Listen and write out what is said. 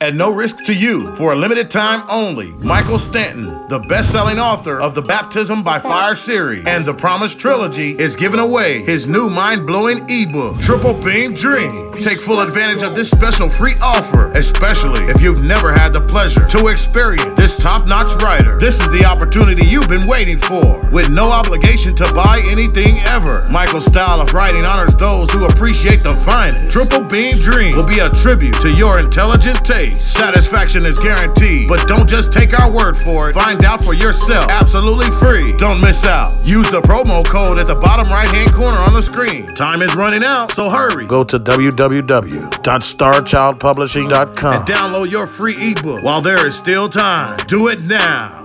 at no risk to you for a limited time only. Michael Stanton, the best selling author of the Baptism by Fire series and the Promise Trilogy, is giving away his new mind blowing ebook, Triple Beam Dream. Take full advantage of this special free offer, especially if you've never had the pleasure to experience this top notch writer. This is the opportunity you've been waiting for, with no obligation to buy anything ever. Michael's style of writing honors those who appreciate the finest. Triple Beam Dream will be a tribute to your intelligent taste. Satisfaction is guaranteed, but don't just take our word for it. Find out for yourself, absolutely free. Don't miss out. Use the promo code at the bottom right hand corner on the screen. Time is running out, so hurry. Go to www.starchildpublishing.com and download your free ebook while there is still time. Do it now.